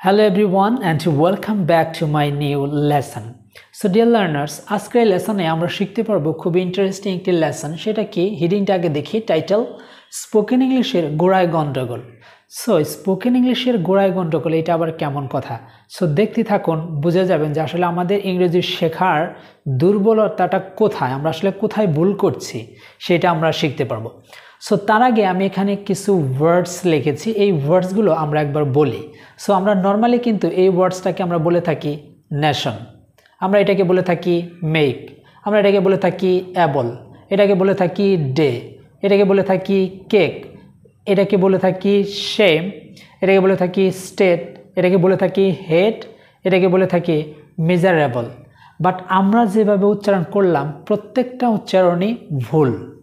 Hello, everyone, and welcome back to my new lesson. So dear learners আজকের লেসনে আমরা শিখতে পারব খুব ইন্টারেস্টিং একটি লেসন সেটা কি? হিডিংটা আগে দেখি টাইটেল স্পোকেন ইংলিশের গোড়ায় গণ্ডগোল সো স্পোকেন ইংলিশের গোড়ায় গণ্ডগোল এটা আবার কেমন কথা? সো দেখতে থাকুন, বুঝে যাবেন যে আসলে আমাদের ইংরেজি শেখার দুর্বলতাটা কোথায়, আমরা আসলে কোথায় ভুল করছি, সেটা আমরা শিখতে পারব। সো তার আগে আমি এখানে কিছু ওয়ার্ডস লিখেছি। এই ওয়ার্ডসগুলো আমরা একবার বলি। সো আমরা নর্মালি কিন্তু এই ওয়ার্ডসটাকে আমরা বলে থাকি নেশন আমরা এটাকে বলে থাকি মেক আমরা এটাকে বলে থাকি অ্যাবল এটাকে বলে থাকি ডে এটাকে বলে থাকি কেক এটাকে বলে থাকি শেম এটাকে বলে থাকি স্টেট এটাকে বলে থাকি হেড এটাকে বলে থাকি মেজারেবল বাট আমরা যেভাবে উচ্চারণ করলাম, প্রত্যেকটা উচ্চারণই ভুল।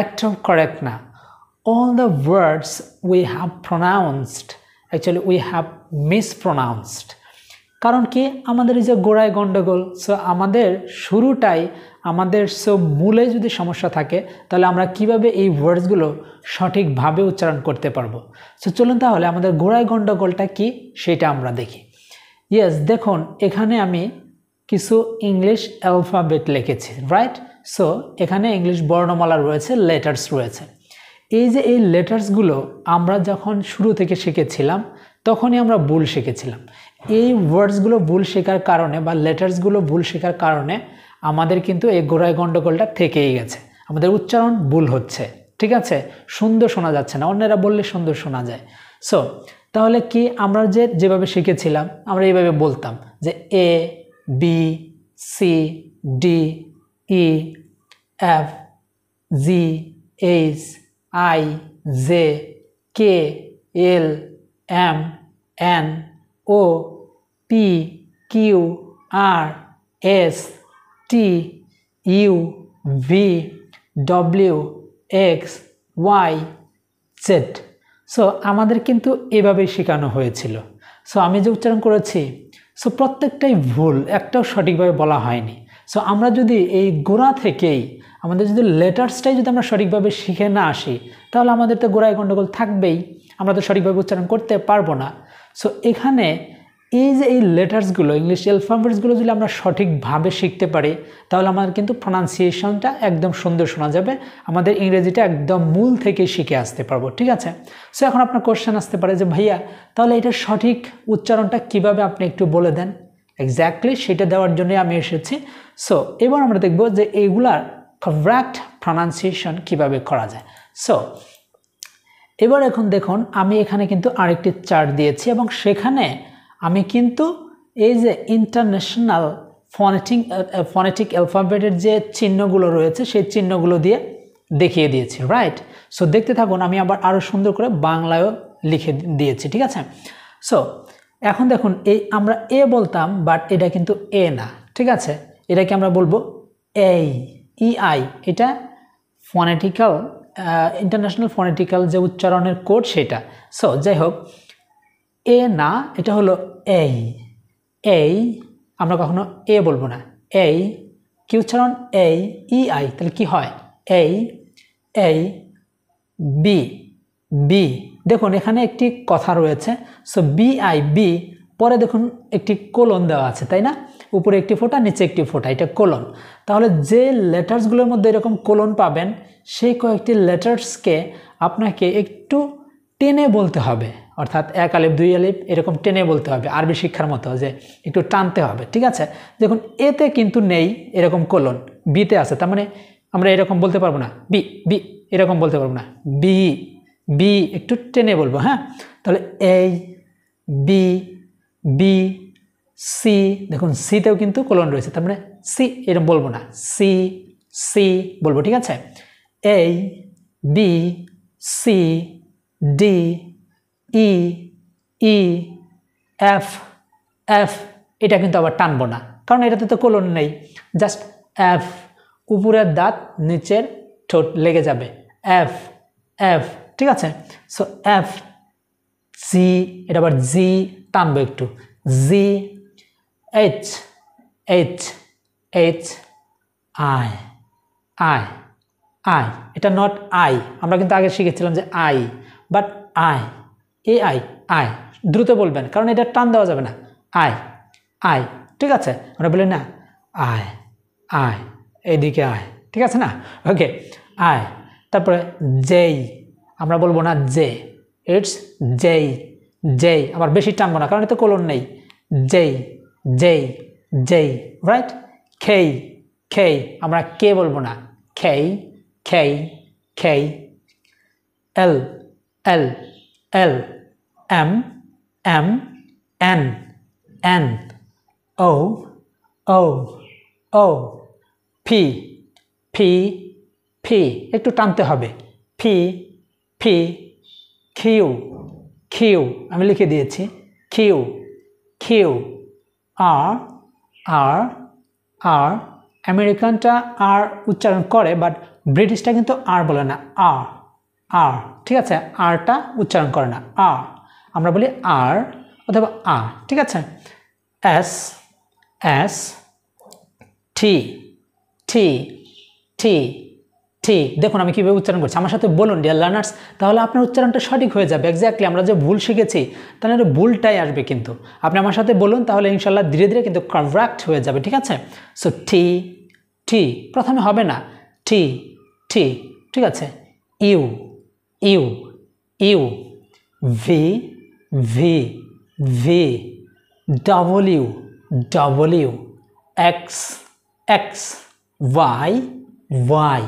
একদম কারেক্ট না। All the words we have pronounced, actually we have mispronounced. কারণ কি? আমাদের এই যে গোড়ায় গণ্ডগোল সো আমাদের শুরুটাই, আমাদের সব মূলে যদি সমস্যা থাকে, তাহলে আমরা কীভাবে এই ওয়ার্ডসগুলো সঠিকভাবে উচ্চারণ করতে পারব? সো চলুন তাহলে আমাদের গোড়ায় গণ্ডগোলটা কি? সেটা আমরা দেখি। ইয়েস দেখুন, এখানে আমি কিছু ইংলিশ অ্যালফাবেট লিখেছি রাইট সো এখানে ইংলিশ বর্ণমালা রয়েছে লেটার্স রয়েছে। এই যে এই লেটার্সগুলো আমরা যখন শুরু থেকে শিখেছিলাম, তখনই আমরা ভুল শিখেছিলাম। এই ওয়ার্ডসগুলো ভুল শেখার কারণে বা লেটার্সগুলো ভুল শেখার কারণে আমাদের কিন্তু এই গোড়ায় গণ্ডগোলটা থেকেই গেছে। আমাদের উচ্চারণ ভুল হচ্ছে, ঠিক আছে? সুন্দর শোনা যাচ্ছে না, অন্যেরা বললে সুন্দর শোনা যায়। সো তাহলে কি আমরা যে যেভাবে শিখেছিলাম, আমরা এইভাবে বলতাম যে A B C D E F G H I J K L M N O P Q R S T U V W X Y Z so আমাদের কিন্তু এভাবেই শেখানো হয়েছিল। সো আমি যে উচ্চারণ করেছি সো প্রত্যেকটাই ভুল, একটাও সঠিকভাবে বলা হয়নি। সো আমরা যদি এই গোড়া থেকেই, আমাদের যদি লেটার্সটাই যদি আমরা সঠিকভাবে শিখে না আসি, তাহলে আমাদের তো গোড়ায় গণ্ডগোল থাকবেই। আমরা তো সঠিকভাবে উচ্চারণ করতে পারব না। সো এখানে এই যে এই লেটার্সগুলো ইংলিশ অ্যালফাবেটসগুলো যদি আমরা সঠিকভাবে শিখতে পারি, তাহলে আমাদের কিন্তু প্রনাউন্সিয়েশনটা একদম সুন্দর শোনা যাবে। আমাদের ইংরেজিটা একদম মূল থেকে শিখে আসতে পারব, ঠিক আছে? সো এখন আপনার কোশ্চেন আসতে পারে যে, ভাইয়া, তাহলে এটা সঠিক উচ্চারণটা কীভাবে? আপনি একটু বলে দেন। এক্স্যাক্টলি সেটা দেওয়ার জন্যই আমি এসেছি। সো এবার আমরা দেখব যে এইগুলার কারেক্ট প্রনাউন্সিয়েশন কীভাবে করা যায়। সো এবার এখন দেখুন, আমি এখানে কিন্তু আরেকটি চার্ট দিয়েছি এবং সেখানে আমি কিন্তু এই যে ইন্টারন্যাশনাল ফনেটিক ফনেটিক অ্যালফাবেটের যে চিহ্নগুলো রয়েছে, সেই চিহ্নগুলো দিয়ে দেখিয়ে দিয়েছি রাইট সো দেখতে থাকুন, আমি আবার আরও সুন্দর করে বাংলায়ও লিখে দিয়েছি, ঠিক আছে? সো এখন দেখুন, এই আমরা এ বলতাম বাট এটা কিন্তু এ না, ঠিক আছে? এটাকে আমরা বলব এই, ই আই, এটা ফনেটিক্যাল ইন্টারন্যাশনাল ফনেটিক্যাল যে উচ্চারণের কোড সেটা। সো যাই হোক, এ না, এটা হলো এই এই, আমরা কখনো এ বলব না। এই, কি উচ্চারণ? এই, ই আই, তাহলে কি হয়? এই এই, বি বি দেখুন, এখানে একটি কথা রয়েছে। সো বি আই বি পরে দেখুন একটি কোলন দেওয়া আছে, তাই না? উপরে একটি ফোঁটা, নিচে একটি ফোঁটা, এটা কোলন তাহলে যে লেটার্সগুলোর মধ্যে এরকম কোলন পাবেন, সেই কয়েকটি লেটার্সকে আপনাকে একটু টেনে বলতে হবে। অর্থাৎ এক আলিফ, দুই আলিফ, এরকম টেনে বলতে হবে আরবি শিক্ষার মতো যে একটু টানতে হবে, ঠিক আছে? দেখুন এতে কিন্তু নেই এরকম কোলন বিতে আছে। তার মানে আমরা এরকম বলতে পারব না বি বি এরকম বলতে পারব না বি বি একটু টেনে বলব হ্যাঁ? তাহলে এই বি বি সি দেখুন সিতেও কিন্তু কোলন রয়েছে, তার মানে সি এরকম বলব না সি সি বলব, ঠিক আছে? এই B C D E E F F এটা কিন্তু আবার টানবো না, কারণ এটাতে তো কোলন নেই জাস্ট এফ উপরের দাঁত নিচের ঠোঁট লেগে যাবে এফ এফ ঠিক আছে? সো এফ জি এটা আবার জি টানবো একটু। G H H H I I I এটা নট আই আমরা কিন্তু আগে শিখেছিলাম যে I but I A I I দ্রুত বলবেন, কারণ এটা টান দেওয়া যাবে না। আই আই ঠিক আছে? আমরা বলি না আয় আয় এইদিকে আয়। ঠিক আছে না? ওকে আয় তারপরে যেই আমরা বলব না যে ইটস যেই যেই, আবার বেশি টানবো না, কারণ এতে কোলন নেই, যেই যেই যেই রাইট খেই খেই, আমরা কে বলব না, K K K, L L L, M M, N N, O O O P P P একটু টানতে হবে ফি ফি কিউ কিউ আমি লিখে দিয়েছি কিউ কিউ আর আর আর আমেরিকানটা আর উচ্চারণ করে বাট ব্রিটিশটা কিন্তু আর বলে না আর আর ঠিক আছে? আরটা উচ্চারণ করে না আর আমরা বলি আর অথবা আ ঠিক আছে? এস এস টি টি টি টি দেখুন আমি কীভাবে উচ্চারণ করছি। আমার সাথে বলুন ডিয়ার লার্নার্স তাহলে আপনার উচ্চারণটা সঠিক হয়ে যাবে। এক্স্যাক্টলি আমরা যে ভুল শিখেছি, তাহলে ভুলটাই আসবে কিন্তু। আপনি আমার সাথে বলুন, তাহলে ইনশাল্লাহ ধীরে ধীরে কিন্তু কারেক্ট হয়ে যাবে, ঠিক আছে? সো টি টি প্রথমে হবে না টি টি ঠিক আছে? U U U V V V W W X X Y Y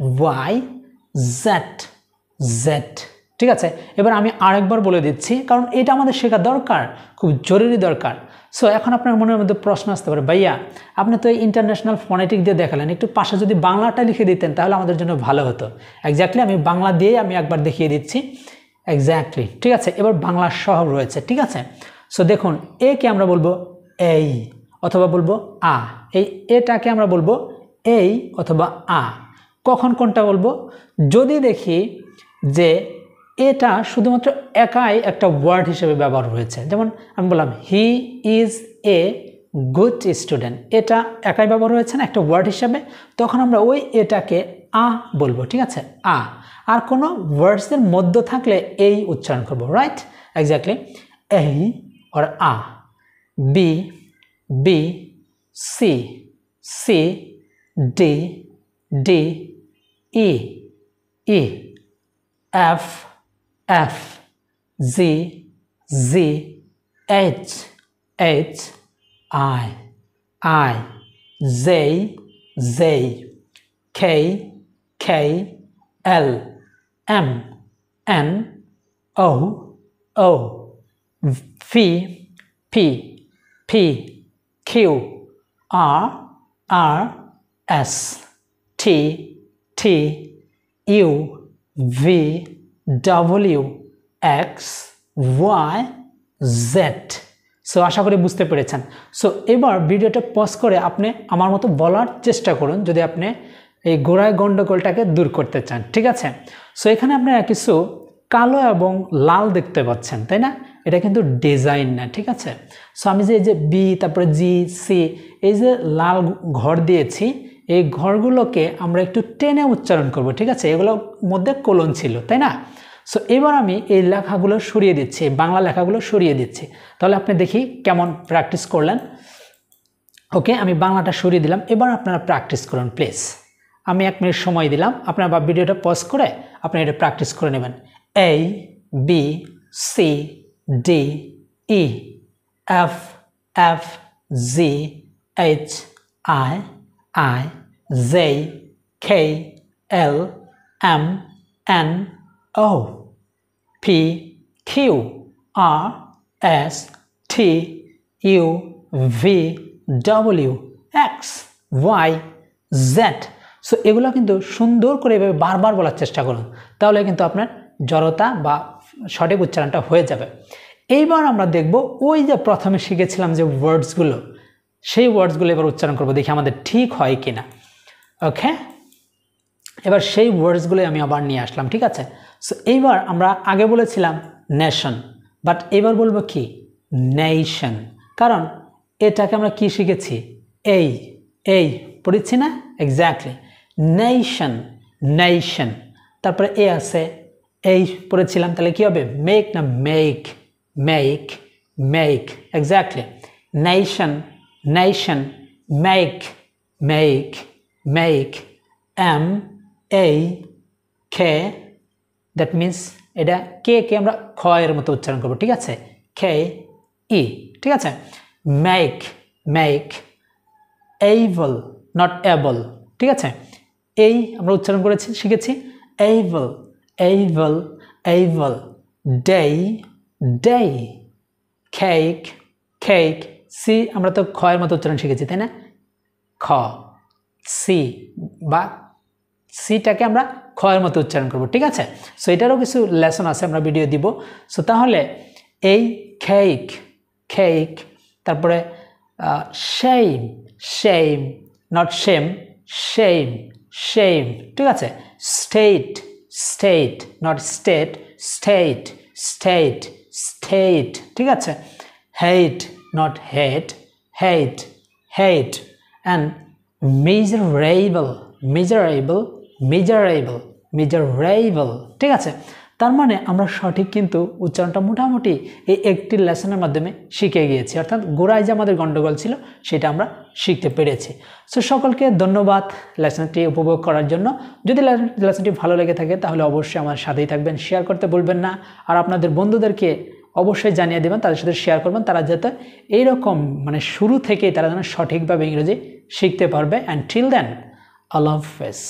Y Z Z ঠিক আছে? এবার আমি আরেকবার বলে দিচ্ছি, কারণ এটা আমাদের শেখা দরকার, খুব জরুরি দরকার। সো এখন আপনার মনের মধ্যে প্রশ্ন আসতে পারে, ভাইয়া, আপনি তো এই ইন্টারন্যাশনাল ফোনেটিক দিয়ে দেখালেন, একটু পাশে যদি বাংলাটা লিখে দিতেন, তাহলে আমাদের জন্য ভালো হতো। এক্স্যাক্টলি আমি বাংলা দিয়ে আমি একবার দেখিয়ে দিচ্ছি। এক্স্যাক্টলি ঠিক আছে? এবার বাংলা শহর রয়েছে, ঠিক আছে? সো দেখুন এ কে আমরা বলব এই অথবা বলব আ। এই এটাকে আমরা বলব এই অথবা আ। কখন কোনটা বলব? যদি দেখি যে এটা শুধুমাত্র একাই একটা ওয়ার্ড হিসেবে ব্যবহার হয়েছে যেমন আমি বললাম he is a good student এটা একাই ব্যবহার হয়েছে না একটা ওয়ার্ড হিসাবে? তখন আমরা ওই এটাকে আ বলব ঠিক আছে? আ। আর কোনো ওয়ার্ডসের মধ্য থাকলে এই উচ্চারণ করব রাইট এক্স্যাক্টলি এই or a. B B C C D, D, E, E, F, F, Z, Z, H, H, I, I, J, J, K, K, L, M, N, O, O, V, P, P, Q, R, R, S, T, T, U, V, W, X, Y, Z. So আশা করি বুঝতে পেরেছেন। So এবার ভিডিওটা pause করে আপনি আমার মতো বলার চেষ্টা করুন যদি আপনি এই গোড়ায় গণ্ডগোলটাকে দূর করতে চান ঠিক আছে? সো এখানে আপনারা কিছু কালো এবং লাল দেখতে পাচ্ছেন তাই না? এটা কিন্তু ডিজাইন না ঠিক আছে? সো আমি যে এই যে বি তারপরে জি সি এই যে লাল ঘর দিয়েছি এই ঘরগুলোকে আমরা একটু টেনে উচ্চারণ করব, ঠিক আছে? এগুলোর মধ্যে কোলন ছিল, তাই না? সো এবার আমি এই লেখাগুলো সরিয়ে দিচ্ছি, বাংলা লেখাগুলো সরিয়ে দিচ্ছি। তাহলে আপনি দেখি কেমন প্র্যাকটিস করলেন। ওকে আমি বাংলাটা সরিয়ে দিলাম, এবার আপনারা প্র্যাকটিস করুন প্লিজ আমি এক মিনিট সময় দিলাম, আপনারা বা ভিডিওটা পজ করে আপনি এটা প্র্যাকটিস করে নেবেন। A B C D E F F G H I I J K L M N O P Q R S T U V W X Y Z so এগুলো কিন্তু সুন্দর করে এভাবে বারবার বলার চেষ্টা করুন। তাহলে কিন্তু আপনার জড়তা বা সঠিক উচ্চারণটা হয়ে যাবে। এইবার আমরা দেখব ওই যে প্রথমে শিখেছিলাম যে ওয়ার্ডসগুলো সেই ওয়ার্ডসগুলো এবার উচ্চারণ করব। দেখি আমাদের ঠিক হয় কি না ওকে এবার সেই ওয়ার্ডসগুলোই আমি আবার নিয়ে আসলাম, ঠিক আছে? সো এইবার আমরা আগে বলেছিলাম নেশন বাট এবার বলব কি? নেশন কারণ এটাকে আমরা কি শিখেছি? এই এই, পড়েছি না? এক্স্যাক্টলি নেশন নেশন তারপরে এ আছে, এই পড়েছিলাম, তাহলে কি হবে? মেক না make make make exactly nation nation make make make M এই খে দ্যাট মিন্স এটা কে কে আমরা খ এর মতো উচ্চারণ করব, ঠিক আছে? খে ই ঠিক আছে? Make make able not able ঠিক আছে? এই আমরা উচ্চারণ করেছি, শিখেছি। Able able able day day cake cake C আমরা তো খয়ের মতো উচ্চারণ শিখেছি, তাই না? খ। সি বা সিটাকে আমরা খয়ের মতো উচ্চারণ করব, ঠিক আছে? সো এটারও কিছু লেসন আছে, আমরা ভিডিও দিব। সো তাহলে এই খেইক খেক তারপরে same same not same shame shame ঠিক আছে? State state not state state state state ঠিক আছে? Hate not hate hate hate and miserable miserable miserable miserable ঠিক আছে? তার মানে আমরা সঠিক কিন্তু উচ্চারণটা মোটামুটি এই একটি লেসনের মাধ্যমে শিখে গিয়েছি। অর্থাৎ গোড়ায় যে আমাদের গণ্ডগোল ছিল, সেটা আমরা শিখতে পেরেছি। সো সকলকে ধন্যবাদ লেসনটি উপভোগ করার জন্য। যদি লেসনটি ভালো লেগে থাকে, তাহলে অবশ্যই আমার সাথেই থাকবেন শেয়ার করতে বলবেন না। আর আপনাদের বন্ধুদেরকে অবশ্যই জানিয়ে দেবেন, তাদের সাথে শেয়ার করবেন, তারা যাতে এইরকম মানে শুরু থেকেই তারা যেন সঠিকভাবে ইংরেজি শিখতে পারবে। অ্যান্ড টিল দেন আল্লাহ হাফেজ।